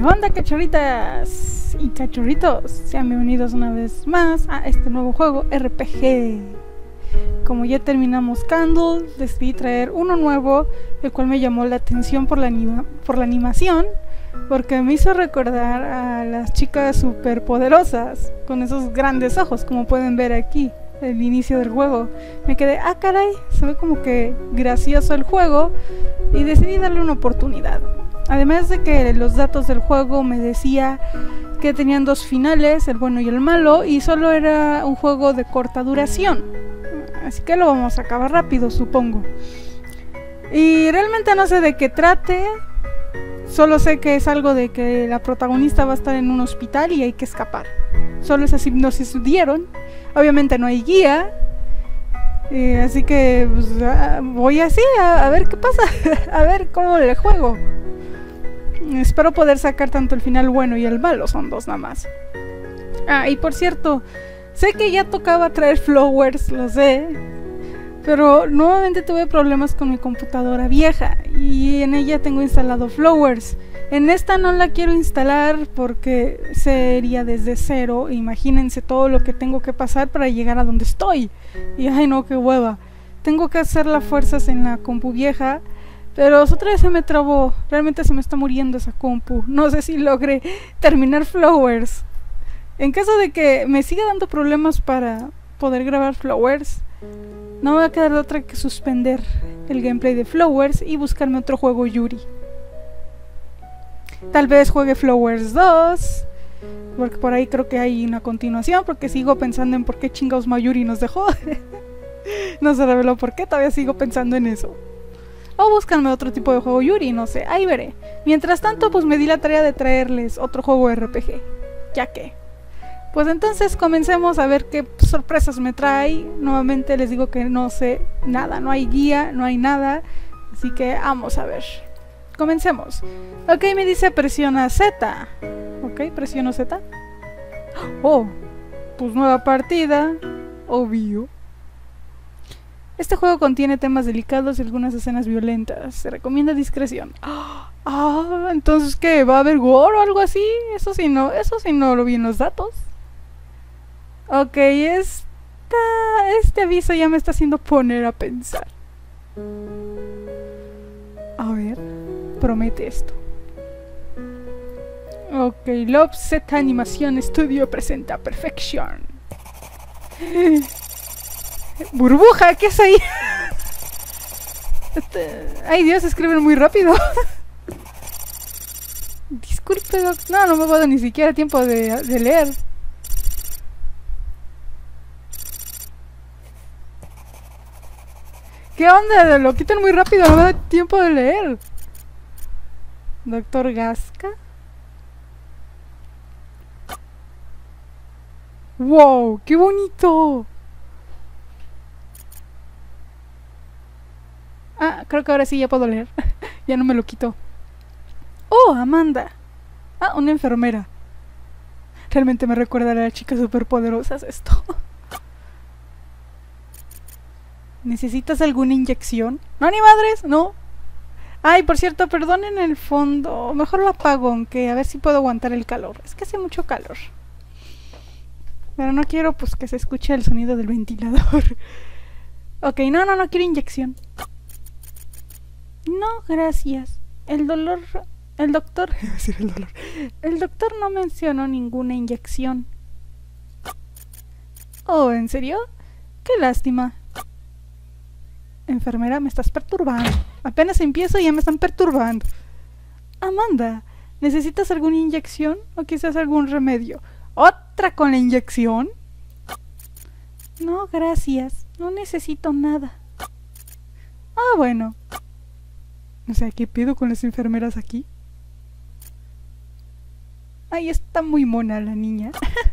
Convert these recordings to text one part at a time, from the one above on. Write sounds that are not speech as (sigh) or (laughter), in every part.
¿Qué onda cachorritas y cachorritos? Sean bienvenidos una vez más a este nuevo juego RPG. Como ya terminamos Candle, decidí traer uno nuevo, el cual me llamó la atención por la, por la animación, porque me hizo recordar a las chicas superpoderosas, con esos grandes ojos, como pueden ver aquí, el inicio del juego. Me quedé, ah caray, se ve como que gracioso el juego, y decidí darle una oportunidad. Además de que los datos del juego me decía que tenían dos finales, el bueno y el malo, y solo era un juego de corta duración. Así que lo vamos a acabar rápido, supongo. Y realmente no sé de qué trate. Solo sé que es algo de que la protagonista va a estar en un hospital y hay que escapar. Solo esa hipnosis dieron. Obviamente no hay guía. Eh, así que pues, ah, voy así a, a ver qué pasa. (laughs) a ver cómo le juego. Espero poder sacar tanto el final bueno y el malo, son dos nada más. Ah, y por cierto, sé que ya tocaba traer flowers, lo sé. Pero nuevamente tuve problemas con mi computadora vieja y en ella tengo instalado Flowers. En esta no la quiero instalar porque sería desde cero. Imagínense todo lo que tengo que pasar para llegar a donde estoy. Y ay no, qué hueva. Tengo que hacer las fuerzas en la compu vieja pero otra vez se me trabó. Realmente se me está muriendo esa compu. No sé si logre terminar Flowers. En caso de que me siga dando problemas para poder grabar Flowers, no me va a quedar otra que suspender el gameplay de Flowers y buscarme otro juego Yuri. Tal vez juegue Flowers 2, porque por ahí creo que hay una continuación, porque sigo pensando en por qué chingados Mayuri nos dejó. (laughs) no se reveló por qué, todavía sigo pensando en eso. O búscanme otro tipo de juego Yuri, no sé, ahí veré. Mientras tanto, pues me di la tarea de traerles otro juego RPG. Ya que. Pues entonces comencemos a ver qué sorpresas me trae. Nuevamente les digo que no sé nada, no hay guía, no hay nada. Así que vamos a ver. Comencemos. Ok, me dice presiona Z. Ok, presiono Z. Oh, pues nueva partida. Obvio. Este juego contiene temas delicados y algunas escenas violentas. Se recomienda discreción. Ah, entonces ¿qué? ¿Va a haber gore o algo así? Eso sí no, eso sí no lo vi en los datos. Ok, esta, este aviso ya me está haciendo poner a pensar. A ver, promete esto. Ok, Love Z Animación Studio presenta Perfection. (laughs) Burbuja, ¿qué es ahí? (laughs) Ay Dios, escriben muy rápido. (laughs) Disculpe, No, no me puedo ni siquiera tiempo de, de leer. ¿Qué onda? Lo quitan muy rápido, no me da tiempo de leer. Doctor Gasca. ¡Wow! ¡Qué bonito! Ah, creo que ahora sí ya puedo leer. (laughs) ya no me lo quito. ¡Oh, Amanda! Ah, una enfermera. Realmente me recuerda a las chicas superpoderosas esto. (laughs) ¿Necesitas alguna inyección? No, ni madres, no. Ay, por cierto, perdonen el fondo. Mejor lo apago, aunque a ver si puedo aguantar el calor. Es que hace mucho calor. Pero no quiero pues que se escuche el sonido del ventilador. (laughs) ok, no, no, no quiero inyección. No, gracias. El dolor... El doctor... (laughs) el dolor. El doctor no mencionó ninguna inyección. Oh, ¿en serio? Qué lástima. Enfermera, me estás perturbando. Apenas empiezo y ya me están perturbando. Amanda, ¿necesitas alguna inyección o quizás algún remedio? ¿Otra con la inyección? No, gracias. No necesito nada. Ah, bueno. O sea, ¿qué pido con las enfermeras aquí? Ay, está muy mona la niña. (laughs)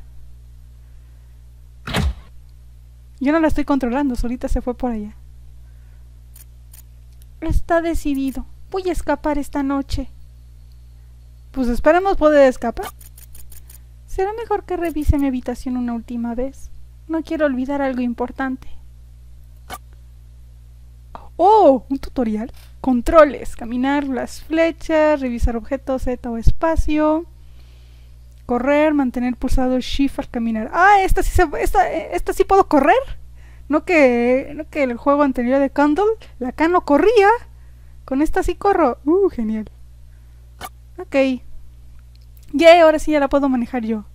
Yo no la estoy controlando, solita se fue por allá. Está decidido. Voy a escapar esta noche. Pues esperemos poder escapar. Será mejor que revise mi habitación una última vez. No quiero olvidar algo importante. ¡Oh! Un tutorial. Controles. Caminar las flechas, revisar objetos Z o espacio. Correr, mantener pulsado Shift al caminar. Ah, esta sí, se, esta, esta sí puedo correr. No que, no que el juego anterior de Candle, la acá no corría. Con esta sí corro. Uh, genial. Ok. Ya, ahora sí ya la puedo manejar yo.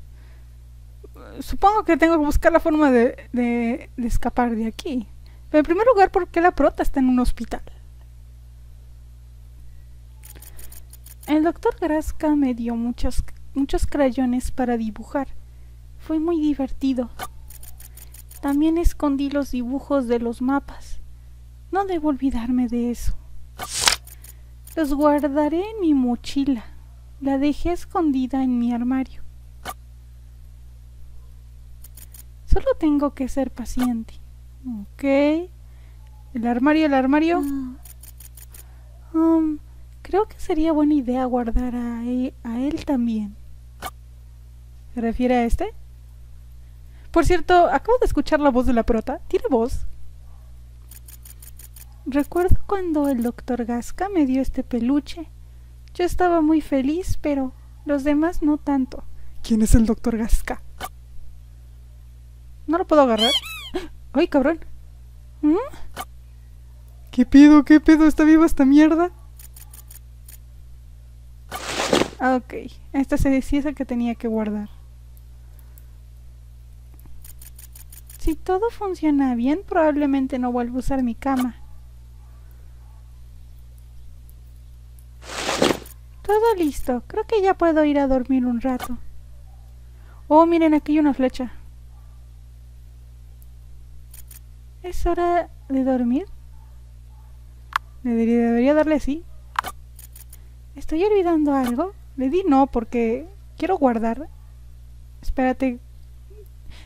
Supongo que tengo que buscar la forma de, de, de escapar de aquí. Pero en primer lugar, ¿por qué la prota está en un hospital? El doctor Graska me dio muchos, muchos crayones para dibujar. Fue muy divertido. También escondí los dibujos de los mapas. No debo olvidarme de eso. Los guardaré en mi mochila. La dejé escondida en mi armario. Solo tengo que ser paciente. Ok. El armario, el armario. Um, creo que sería buena idea guardar a él, a él también. ¿Se refiere a este? Por cierto, acabo de escuchar la voz de la prota. ¿Tiene voz? Recuerdo cuando el doctor Gasca me dio este peluche. Yo estaba muy feliz, pero los demás no tanto. ¿Quién es el doctor Gasca? ¿No lo puedo agarrar? (gasps) ¡Ay, cabrón! ¿Mm? ¿Qué pedo? ¿Qué pedo? ¿Está viva esta mierda? Ok. Esta sí es el que tenía que guardar. Si todo funciona bien, probablemente no vuelva a usar mi cama. Todo listo. Creo que ya puedo ir a dormir un rato. Oh, miren, aquí hay una flecha. ¿Es hora de dormir? Debería, debería darle sí. ¿Estoy olvidando algo? Le di no porque quiero guardar. Espérate.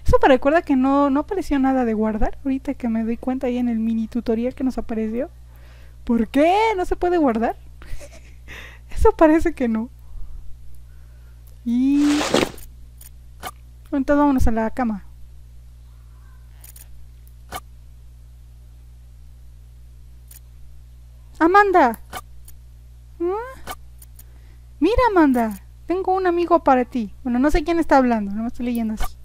Eso me recuerda que no, no apareció nada de guardar. Ahorita que me doy cuenta ahí en el mini tutorial que nos apareció. ¿Por qué? ¿No se puede guardar? (laughs) Eso parece que no. Y... Entonces vámonos a la cama. Amanda. ¿Mm? Mira, Amanda. Tengo un amigo para ti. Bueno, no sé quién está hablando. No me estoy leyendo así.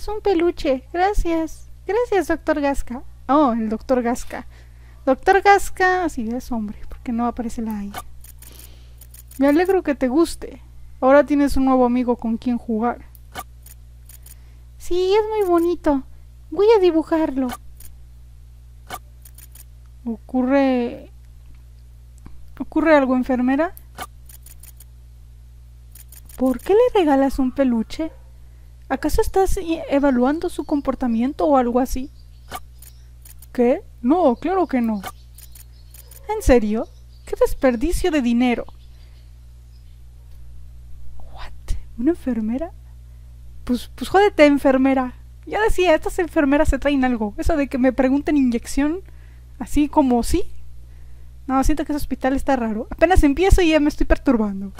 Es un peluche. Gracias. Gracias, doctor Gasca. Oh, el doctor Gasca. Doctor Gasca. Sí, es hombre, porque no aparece la I. Me alegro que te guste. Ahora tienes un nuevo amigo con quien jugar. Sí, es muy bonito. Voy a dibujarlo. ¿Ocurre... ¿Ocurre algo, enfermera? ¿Por qué le regalas un peluche? ¿Acaso estás evaluando su comportamiento o algo así? ¿Qué? No, claro que no. ¿En serio? ¡Qué desperdicio de dinero! ¿What? ¿Una enfermera? Pues, pues jódete, enfermera. Ya decía, estas enfermeras se traen algo. Eso de que me pregunten inyección Así como sí. No, siento que ese hospital está raro. Apenas empiezo y ya me estoy perturbando.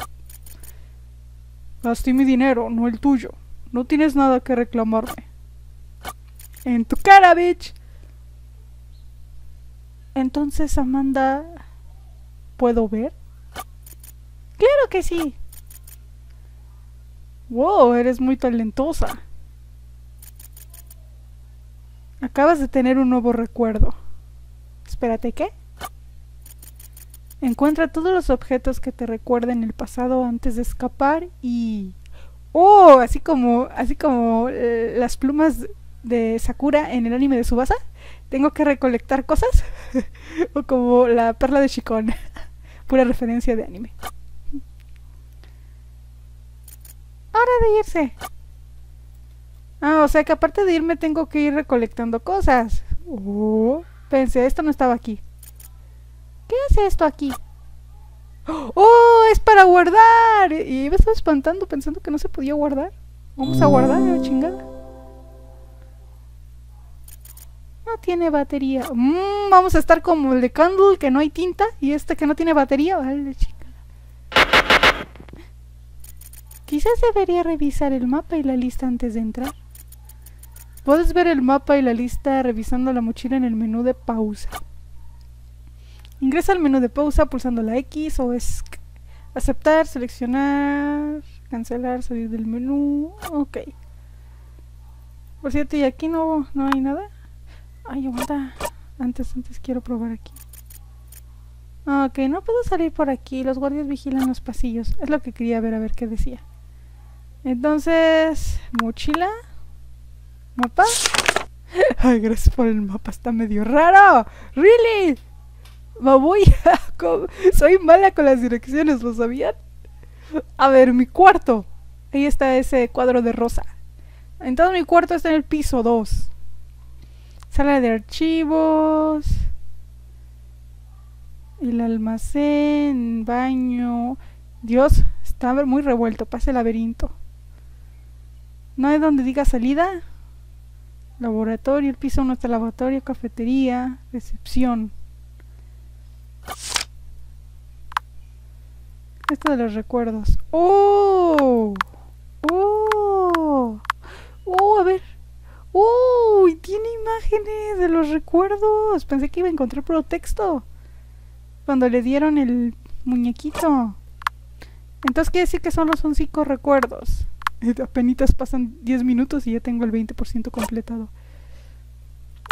Gasté mi dinero, no el tuyo. No tienes nada que reclamarme. En tu cara, bitch. Entonces, Amanda... ¿Puedo ver? Claro que sí. Wow, eres muy talentosa. Acabas de tener un nuevo recuerdo. Espérate, ¿qué? Encuentra todos los objetos que te recuerden el pasado antes de escapar y... ¡Oh! Así como, así como eh, las plumas de Sakura en el anime de Subasa. Tengo que recolectar cosas. (laughs) o como la perla de Shikon. (laughs) Pura referencia de anime. Hora de irse. Ah, o sea que aparte de irme tengo que ir recolectando cosas. Oh. Pensé, esto no estaba aquí. ¿Qué hace esto aquí? ¡Oh! ¡Es para guardar! Y me estaba espantando pensando que no se podía guardar. Vamos a guardar, chingada. No tiene batería. Mm, vamos a estar como el de Candle, que no hay tinta. Y este que no tiene batería. Vale, chingada. Quizás debería revisar el mapa y la lista antes de entrar. Puedes ver el mapa y la lista revisando la mochila en el menú de pausa. Ingresa al menú de pausa pulsando la X o es aceptar, seleccionar, cancelar, salir del menú. Ok. Por cierto, y aquí no, no hay nada. Ay, aguanta. Antes, antes quiero probar aquí. Ok, no puedo salir por aquí. Los guardias vigilan los pasillos. Es lo que quería ver, a ver qué decía. Entonces, mochila. ¿Mapa? (laughs) Ay, gracias por el mapa. Está medio raro. ¿Really? Me voy (laughs) a... Soy mala con las direcciones, ¿lo sabían? A ver, mi cuarto. Ahí está ese cuadro de rosa. Entonces mi cuarto está en el piso 2. Sala de archivos. El almacén, baño. Dios, está muy revuelto. Pase el laberinto. No hay donde diga salida. Laboratorio, el piso 1 está laboratorio, cafetería, recepción. Esto de los recuerdos. ¡Oh! ¡Oh! ¡Oh! A ver. ¡Uy! tiene imágenes de los recuerdos. Pensé que iba a encontrar puro texto. Cuando le dieron el muñequito. Entonces quiere decir que solo son cinco recuerdos. Apenas pasan 10 minutos y ya tengo el 20% completado.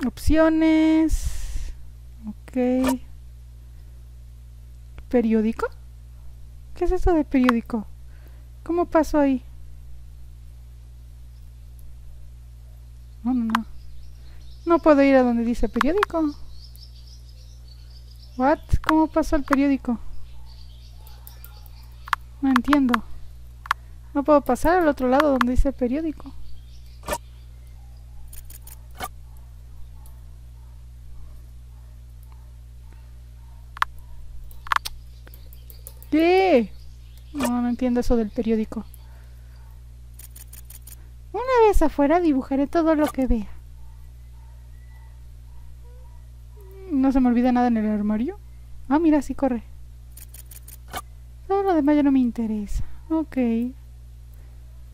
Opciones. Ok. ¿Periódico? ¿Qué es eso de periódico? ¿Cómo paso ahí? No, no, no. No puedo ir a donde dice periódico. What? ¿Cómo pasó el periódico? No entiendo. No puedo pasar al otro lado donde dice periódico. ¿Qué? No, no entiendo eso del periódico. Una vez afuera dibujaré todo lo que vea. No se me olvida nada en el armario. Ah, mira, sí corre. Todo lo demás ya no me interesa. Ok.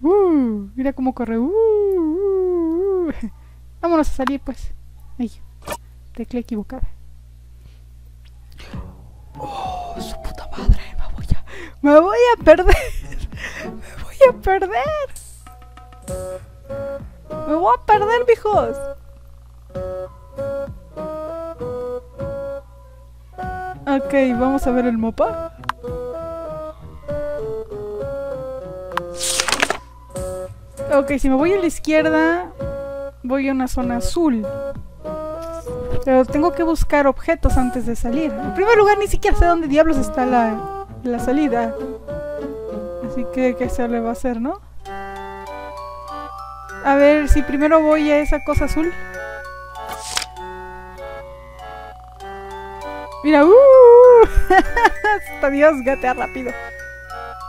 Uh, mira cómo corre. Uh, uh, uh. (laughs) Vámonos a salir, pues. Ay, tecla equivocada. Me voy a perder. Me voy a perder. Me voy a perder, mijos. Ok, vamos a ver el mapa. Ok, si me voy a la izquierda, voy a una zona azul. Pero tengo que buscar objetos antes de salir. En primer lugar, ni siquiera sé dónde diablos está la, la salida. Así que, ¿qué se le va a hacer, no? A ver, si primero voy a esa cosa azul. Mira, ¡uh! (laughs) Hasta Dios, gatea rápido.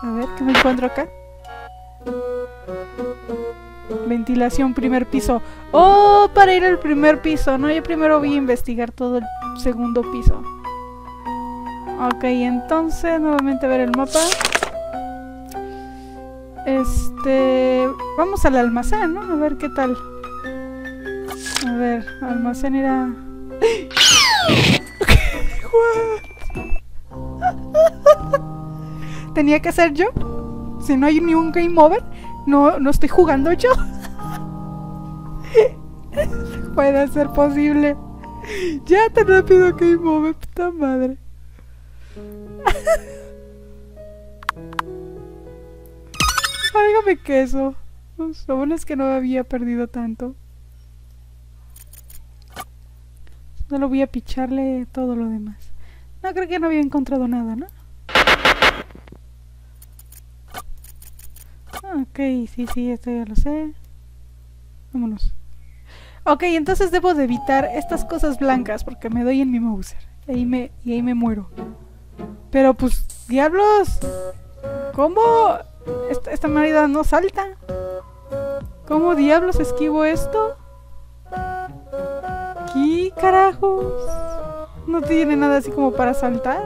A ver, ¿qué me encuentro acá? Ventilación, primer piso. ¡Oh! Para ir al primer piso. No, yo primero voy a investigar todo el segundo piso. Ok, entonces nuevamente a ver el mapa. Este... Vamos al almacén, ¿no? A ver qué tal. A ver, almacén era... (laughs) ¿Tenía que ser yo? Si no hay ni un game over, no, no estoy jugando yo. (laughs) Puede ser posible. Ya tan rápido game over, puta madre. Válgame queso. Lo bueno es que no había perdido tanto. Solo voy a picharle todo lo demás. No, creo que no había encontrado nada, ¿no? Ok, sí, sí, esto ya lo sé. Vámonos. Ok, entonces debo de evitar estas cosas blancas porque me doy en mi Mouser. Y ahí me, y ahí me muero. Pero pues, diablos. ¿Cómo? Esta, esta marida no salta. ¿Cómo diablos esquivo esto? ¿Qué carajos? No tiene nada así como para saltar.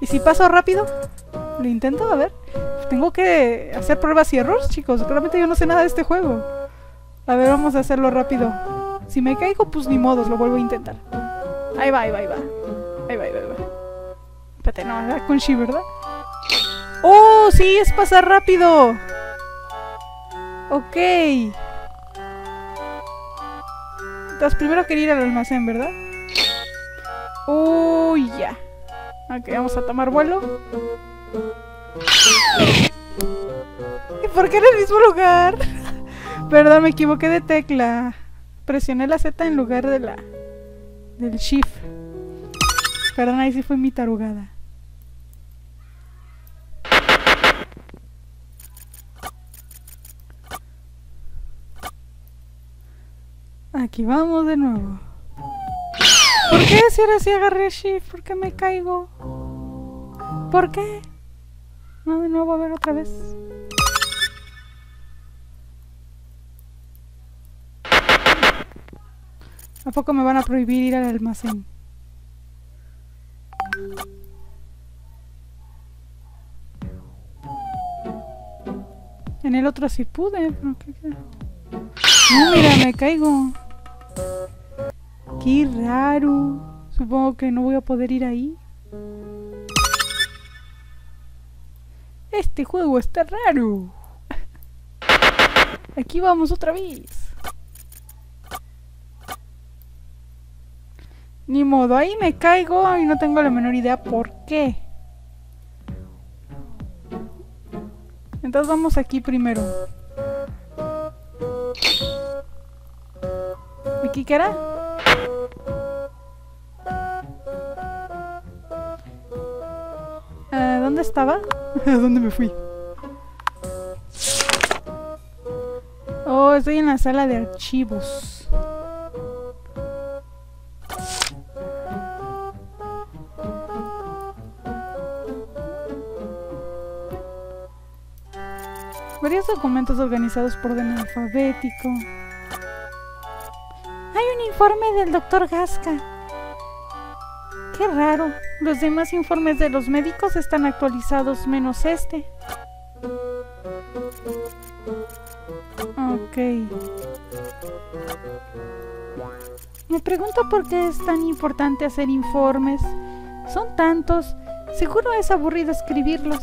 ¿Y si paso rápido? Lo intento, a ver. Tengo que hacer pruebas y errores, chicos. Realmente yo no sé nada de este juego. A ver, vamos a hacerlo rápido. Si me caigo, pues ni modos, lo vuelvo a intentar. Ahí va, ahí va, ahí va. Ahí va, ahí va. Espérate, no, era con Shi, ¿verdad? ¡Oh, sí! Es pasar rápido. Ok. Entonces primero quería ir al almacén, ¿verdad? Uy, ya. Ok, vamos a tomar vuelo. ¿Y por qué en el mismo lugar? (laughs) Perdón, me equivoqué de tecla. Presioné la Z en lugar de la... del shift. Perdón, ahí sí fue mi tarugada. Aquí vamos de nuevo. ¿Por qué si ahora sí agarré shift? ¿Por qué me caigo? ¿Por qué? No, de nuevo a ver otra vez. ¿A poco me van a prohibir ir al almacén? En el otro sí pude, pero ¿qué? No, mira, me caigo. Qué raro. Supongo que no voy a poder ir ahí. Este juego está raro. (laughs) Aquí vamos otra vez. Ni modo, ahí me caigo y no tengo la menor idea por qué. Entonces vamos aquí primero. ¿Aquí qué era? Eh, ¿Dónde estaba? (laughs) ¿A dónde me fui? Oh, estoy en la sala de archivos. Varios documentos organizados por orden alfabético. Informe del doctor Gasca. Qué raro. Los demás informes de los médicos están actualizados menos este. Ok. Me pregunto por qué es tan importante hacer informes. Son tantos. Seguro es aburrido escribirlos.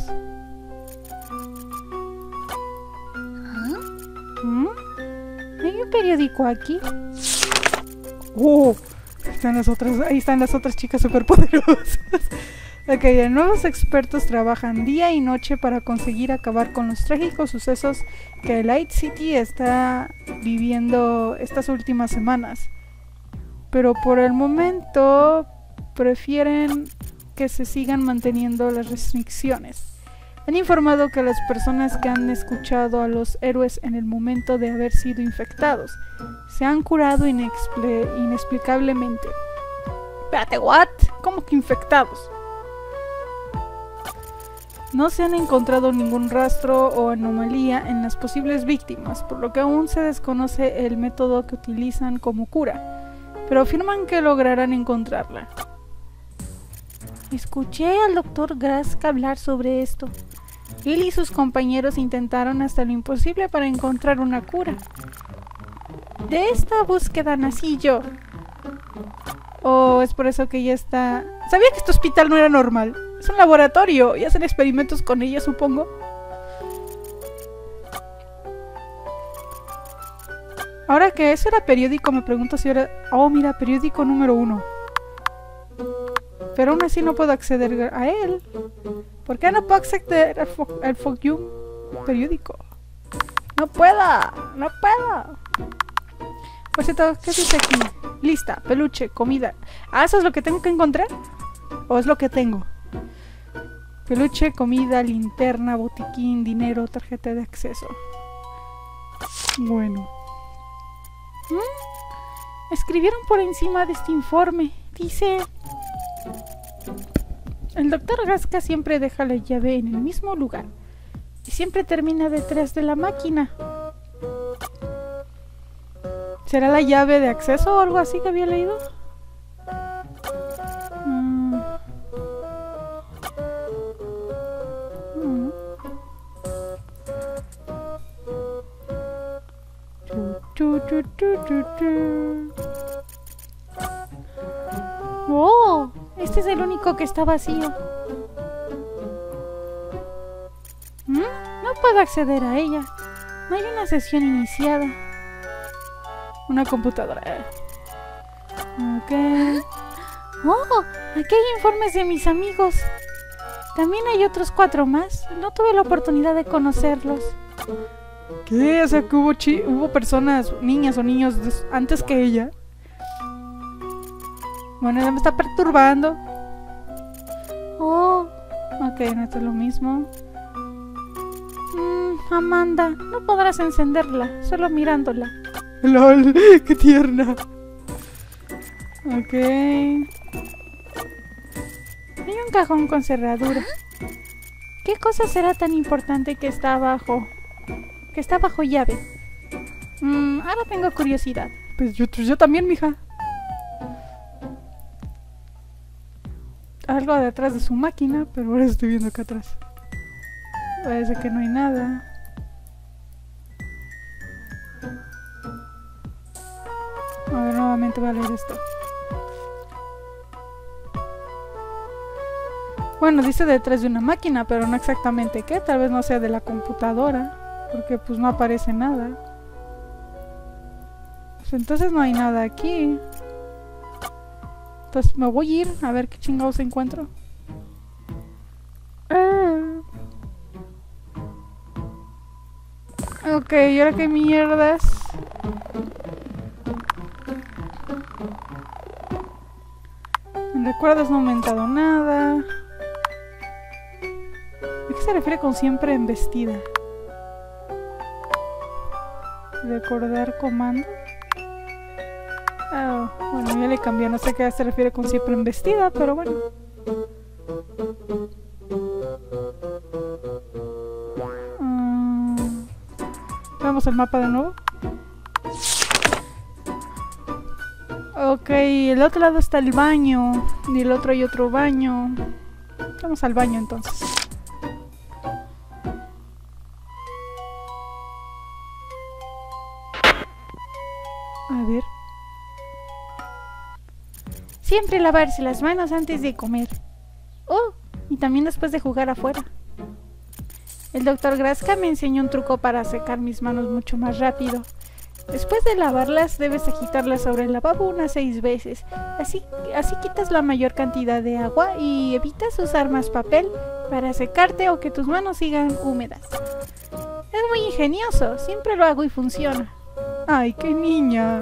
¿Mm? ¿Hay un periódico aquí? ¡Oh! Están las otras, ahí están las otras chicas superpoderosas. (laughs) ok, nuevos expertos trabajan día y noche para conseguir acabar con los trágicos sucesos que Light City está viviendo estas últimas semanas. Pero por el momento prefieren que se sigan manteniendo las restricciones. Han informado que las personas que han escuchado a los héroes en el momento de haber sido infectados se han curado inexpli- inexplicablemente. Espérate, ¿what? ¿Cómo que infectados? No se han encontrado ningún rastro o anomalía en las posibles víctimas, por lo que aún se desconoce el método que utilizan como cura, pero afirman que lograrán encontrarla. Escuché al doctor Graska hablar sobre esto. Él y sus compañeros intentaron hasta lo imposible para encontrar una cura. De esta búsqueda nací yo. Oh, es por eso que ella está... Sabía que este hospital no era normal. Es un laboratorio y hacen experimentos con ella, supongo. Ahora que eso era periódico, me pregunto si era... Oh, mira, periódico número uno. Pero aún así no puedo acceder a él. ¿Por qué no puedo acceder al, fo periódico? No puedo, no puedo. Por cierto, ¿qué dice aquí? Lista, peluche, comida. ¿Ah, eso es lo que tengo que encontrar? ¿O es lo que tengo? Peluche, comida, linterna, botiquín, dinero, tarjeta de acceso. Bueno. ¿Mm? Escribieron por encima de este informe. Dice... El doctor Gasca siempre deja la llave en el mismo lugar y siempre termina detrás de la máquina. ¿Será la llave de acceso o algo así que había leído? Mm. Mm. Este es el único que está vacío. ¿Mm? No puedo acceder a ella. No hay una sesión iniciada. Una computadora. Ok. ¡Oh! Aquí hay informes de mis amigos. También hay otros cuatro más. No tuve la oportunidad de conocerlos. ¿Qué? O sea, que hubo, hubo personas, niñas o niños antes que ella. Bueno, ya me está perturbando. Oh, ok, no es lo mismo. Mm, Amanda, no podrás encenderla, solo mirándola. LOL, (laughs) qué tierna. Ok. Hay un cajón con cerradura. ¿Qué cosa será tan importante que está abajo? Que está bajo llave. Mm, ahora tengo curiosidad. Pues yo, yo también, mija. Algo detrás de su máquina, pero ahora estoy viendo acá atrás. Parece que no hay nada. A ver, nuevamente voy a leer esto. Bueno, dice detrás de una máquina, pero no exactamente qué. Tal vez no sea de la computadora. Porque pues no aparece nada. Pues entonces no hay nada aquí. Entonces me voy a ir a ver qué chingados encuentro. Ah. Ok, ¿y ahora qué mierdas? Recuerdos no ha aumentado nada se refiere con siempre en vestida? Recordar comando. Ah, bueno, ya le cambié. No sé qué se refiere con siempre en vestida, pero bueno. Mm, vamos al mapa de nuevo. Ok, el otro lado está el baño. Y el otro hay otro baño. Vamos al baño entonces. Siempre lavarse las manos antes de comer. Oh, y también después de jugar afuera. El doctor Graska me enseñó un truco para secar mis manos mucho más rápido. Después de lavarlas, debes agitarlas sobre el lavabo unas seis veces. Así, así quitas la mayor cantidad de agua y evitas usar más papel para secarte o que tus manos sigan húmedas. Es muy ingenioso, siempre lo hago y funciona. ¡Ay, qué niña!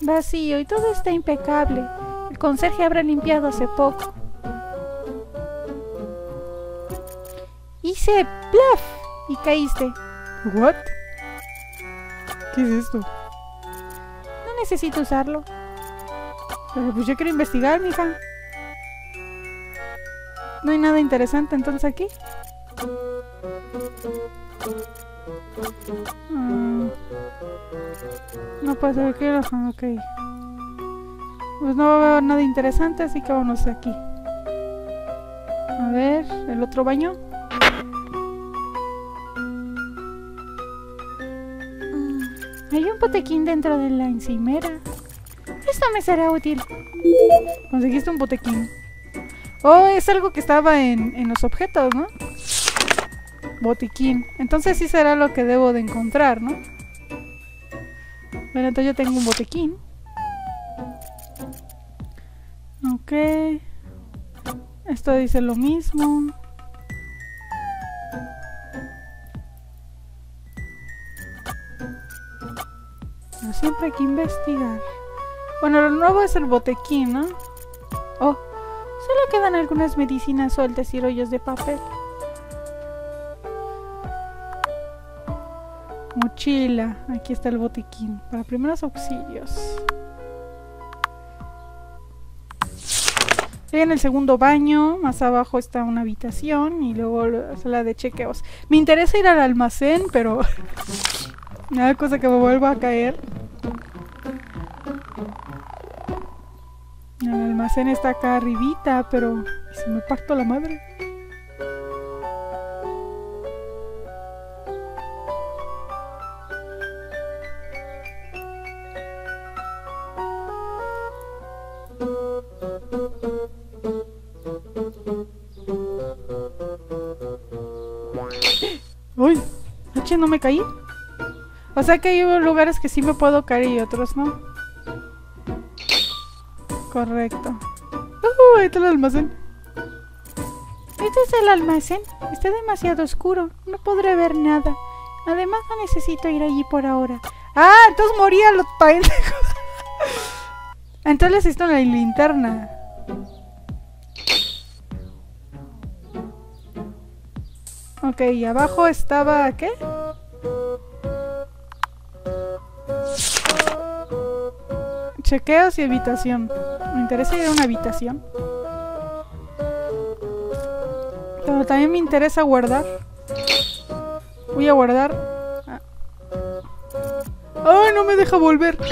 Vacío y todo está impecable. El conserje habrá limpiado hace poco. Hice plaf y caíste. ¿What? ¿Qué es esto? No necesito usarlo. Pero pues yo quiero investigar, mija. No hay nada interesante entonces aquí. Mm. No ser que... Ok. Pues no veo nada interesante, así que vamos aquí. A ver, el otro baño. Mm, hay un botequín dentro de la encimera. Esto me será útil. Conseguiste un botequín. Oh, es algo que estaba en, en los objetos, ¿no? Botiquín. Entonces sí será lo que debo de encontrar, ¿no? Bueno, entonces yo tengo un botequín. Ok. Esto dice lo mismo. Pero siempre hay que investigar. Bueno, lo nuevo es el botequín, ¿no? Oh, solo quedan algunas medicinas sueltas y rollos de papel. Mochila. Aquí está el botequín. Para primeros auxilios. En el segundo baño, más abajo está una habitación y luego la sala de chequeos. Me interesa ir al almacén, pero (laughs) nada cosa que me vuelva a caer. El almacén está acá arribita, pero se me parto la madre. Entonces no me caí. O sea que hay lugares que sí me puedo caer y otros no. Correcto. Uh, ahí está el almacén. Este es el almacén. Está demasiado oscuro. No podré ver nada. Además, no necesito ir allí por ahora. Ah, entonces moría los pendejos. (laughs) entonces necesito una linterna. Ok, y abajo estaba... ¿qué? Chequeos y habitación. Me interesa ir a una habitación. Pero también me interesa guardar. Voy a guardar. Ah. ¡Ay, no me deja volver! (laughs)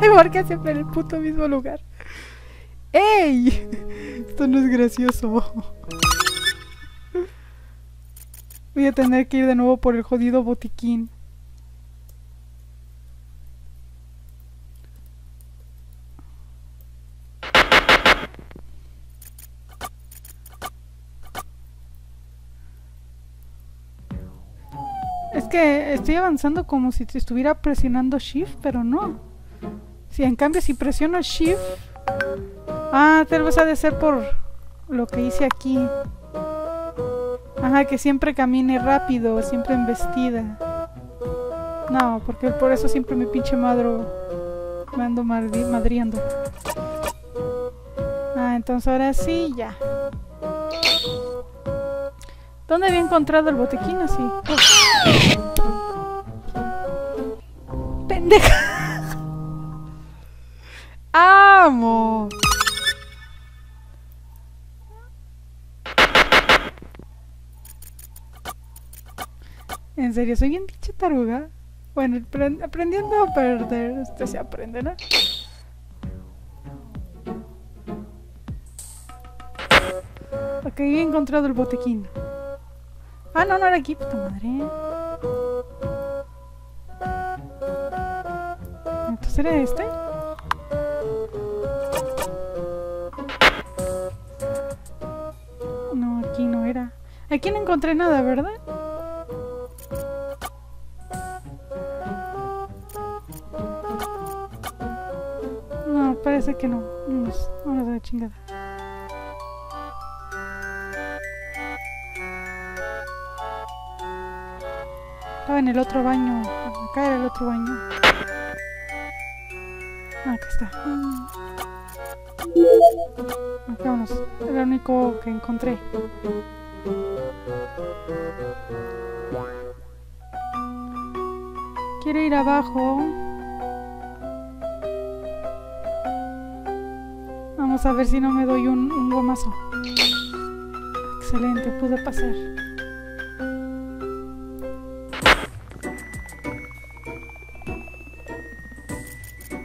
Ay, porque siempre en el puto mismo lugar. ¡Ey! Esto no es gracioso. Voy a tener que ir de nuevo por el jodido botiquín. Es que estoy avanzando como si estuviera presionando Shift, pero no. Si en cambio si presiono Shift... Ah, tal vez ha de ser por lo que hice aquí. Ajá, que siempre camine rápido, siempre embestida. No, porque por eso siempre me pinche madro... Me ando madriando. Ah, entonces ahora sí, ya. ¿Dónde había encontrado el botequín así? ¡Pendeja! (laughs) ¡Amo! Serio, soy bien pinche taruga. Bueno, aprendiendo a perder, este se aprende, ¿no? Ok, he encontrado el botequín. Ah, no, no era aquí, puta madre. Entonces era este. No, aquí no era. Aquí no encontré nada, ¿verdad? Parece que no. Vamos, vamos a la chingada. Estaba en el otro baño. Acá era el otro baño. Ah, acá está. Acá vamos. El único que encontré. Quiero ir abajo. Vamos a ver si no me doy un, un gomazo. Excelente, pude pasar.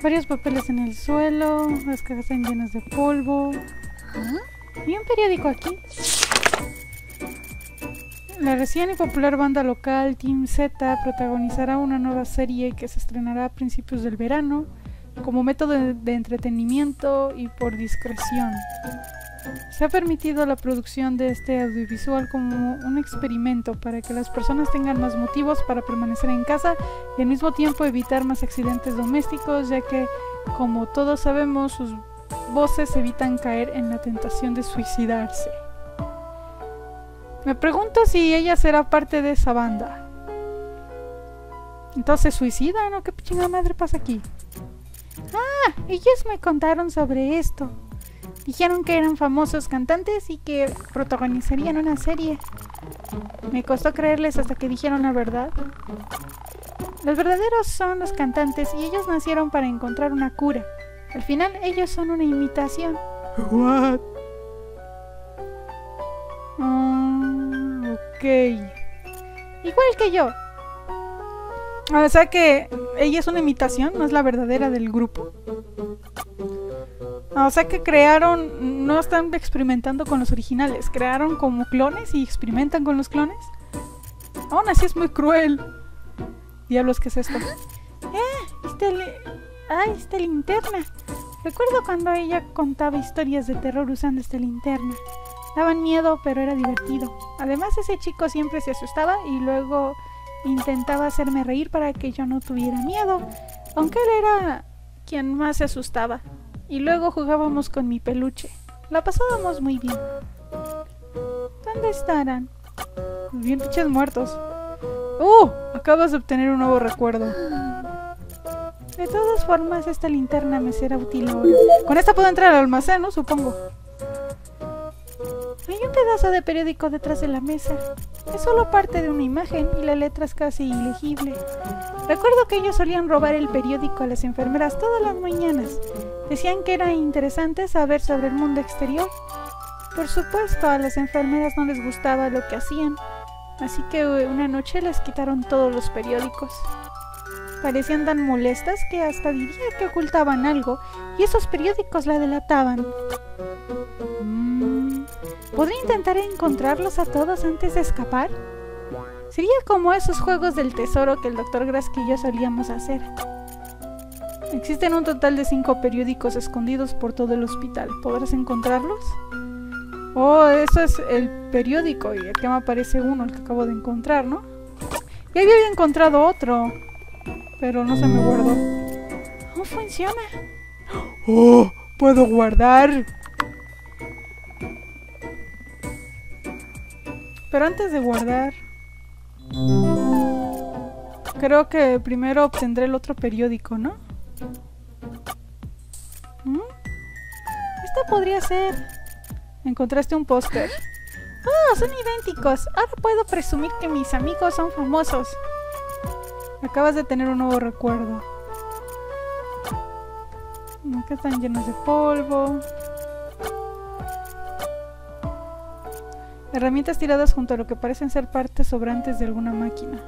Varios papeles en el suelo, las cajas están llenas de polvo. Y un periódico aquí. La recién y popular banda local Team Z protagonizará una nueva serie que se estrenará a principios del verano como método de, entretenimiento y por discreción. Se ha permitido la producción de este audiovisual como un experimento para que las personas tengan más motivos para permanecer en casa y al mismo tiempo evitar más accidentes domésticos, ya que, como todos sabemos, sus voces evitan caer en la tentación de suicidarse. Me pregunto si ella será parte de esa banda. Entonces, ¿suicida? ¿No? ¿Qué chingada madre pasa aquí? Ah, ellos me contaron sobre esto. Dijeron que eran famosos cantantes y que protagonizarían una serie. Me costó creerles hasta que dijeron la verdad. Los verdaderos son los cantantes y ellos nacieron para encontrar una cura. Al final ellos son una imitación. What? Mm, ok. Igual que yo. O sea que ella es una imitación, no es la verdadera del grupo. O sea que crearon, no están experimentando con los originales, crearon como clones y experimentan con los clones. Aún así es muy cruel. Diablos, ¿qué es esto? ¡Eh! Este ¡Ah, esta linterna! Recuerdo cuando ella contaba historias de terror usando esta linterna. Daban miedo, pero era divertido. Además, ese chico siempre se asustaba y luego intentaba hacerme reír para que yo no tuviera miedo, aunque él era quien más se asustaba. Y luego jugábamos con mi peluche. La pasábamos muy bien. ¿Dónde estarán? Bien pinches muertos. ¡Uh! Acabas de obtener un nuevo recuerdo. De todas formas, esta linterna me será útil ahora. Con esta puedo entrar al almacén, ¿no? Supongo. Pedazo de periódico detrás de la mesa. Es solo parte de una imagen y la letra es casi ilegible. Recuerdo que ellos solían robar el periódico a las enfermeras todas las mañanas. Decían que era interesante saber sobre el mundo exterior. Por supuesto, a las enfermeras no les gustaba lo que hacían, así que una noche les quitaron todos los periódicos. Parecían tan molestas que hasta diría que ocultaban algo y esos periódicos la delataban. Mm, ¿Podría intentar encontrarlos a todos antes de escapar? Sería como esos juegos del tesoro que el Dr. Grasky y yo solíamos hacer. Existen un total de cinco periódicos escondidos por todo el hospital. ¿Podrás encontrarlos? Oh, eso es el periódico y aquí me aparece uno, el que acabo de encontrar, ¿no? Ya había encontrado otro, pero no se me guardó. ¿Cómo funciona? ¡Oh! ¡Puedo guardar! Pero antes de guardar... Creo que primero obtendré el otro periódico, ¿no? ¿Mm? Esto podría ser... Encontraste un póster. ¡Oh, son idénticos! Ahora puedo presumir que mis amigos son famosos. Acabas de tener un nuevo recuerdo. Acá están llenos de polvo. Herramientas tiradas junto a lo que parecen ser partes sobrantes de alguna máquina.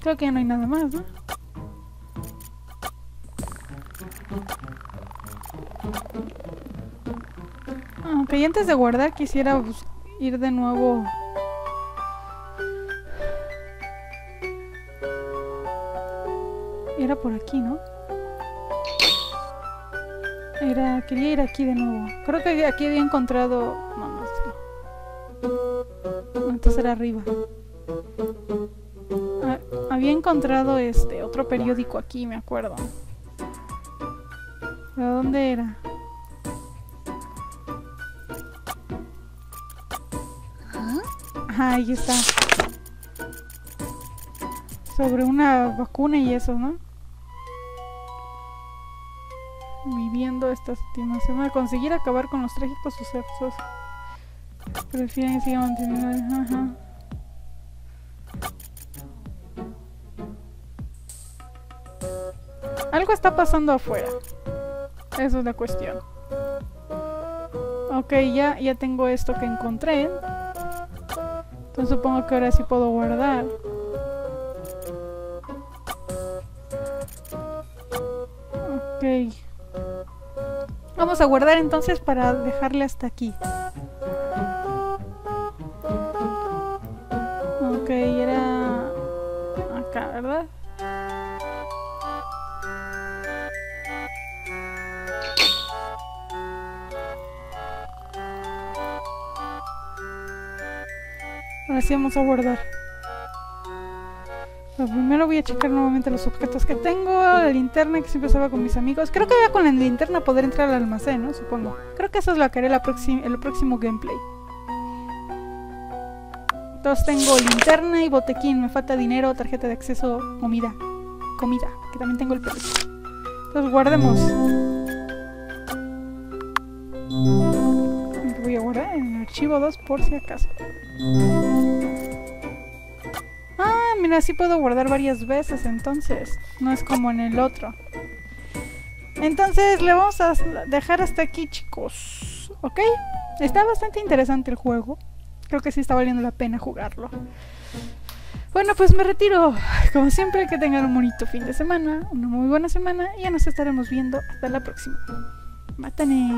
Creo que ya no hay nada más, ¿no? Ok, antes de guardar quisiera ir de nuevo... Era por aquí, ¿no? Era... Quería ir aquí de nuevo. Creo que aquí había encontrado... No, no, no. Entonces era arriba. Ah, había encontrado este otro periódico aquí, me acuerdo. ¿De dónde era? Ajá, ahí está. Sobre una vacuna y eso, ¿no? Esta estimación de conseguir acabar con los trágicos sucesos. Prefieren que siga manteniendo. Algo está pasando afuera. Esa es la cuestión. Ok, ya, ya tengo esto que encontré. Entonces supongo que ahora sí puedo guardar. Ok. Vamos a guardar entonces para dejarle hasta aquí. Ok, era acá, ¿verdad? Ahora sí vamos a guardar. Primero voy a checar nuevamente los objetos que tengo. La linterna que siempre estaba con mis amigos. Creo que ya con la linterna poder entrar al almacén, ¿no? Supongo. Creo que eso es lo que haré la el próximo gameplay. Entonces tengo linterna y botequín. Me falta dinero, tarjeta de acceso, comida. Comida, que también tengo el peluche. Entonces guardemos. Voy a guardar en el archivo 2 por si acaso. Mira, sí puedo guardar varias veces entonces. No es como en el otro. Entonces le vamos a dejar hasta aquí, chicos. ¿Ok? Está bastante interesante el juego. Creo que sí está valiendo la pena jugarlo. Bueno, pues me retiro. Como siempre, que tengan un bonito fin de semana, una muy buena semana y ya nos estaremos viendo hasta la próxima. Mátane.